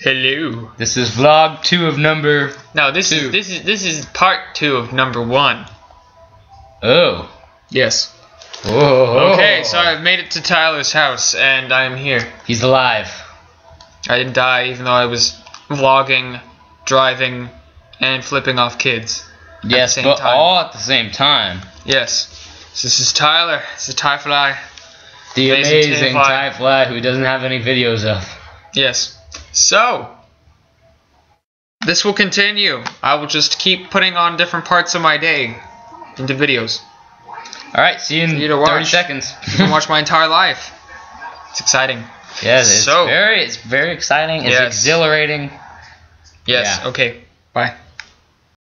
Hello. This is vlog two of number. No, this Two. is this is this is part two of number one. Oh. Yes. Whoa. Okay, so I've made it to Tyler's house and I'm here. He's alive. I didn't die even though I was vlogging, driving, and flipping off kids. Yes, same but time. all at the same time. Yes. So this is Tyler. It's a Ty Fly. The Amazing amazing Fly who doesn't have any videos of. Yes. So this will continue. I will just keep putting on different parts of my day into videos. Alright, see you in See you to 30 watch. seconds. You can watch my entire life. It's exciting. yes, it's So- very it's very exciting. It's Yes. exhilarating. Yes. Yeah. Okay. Bye.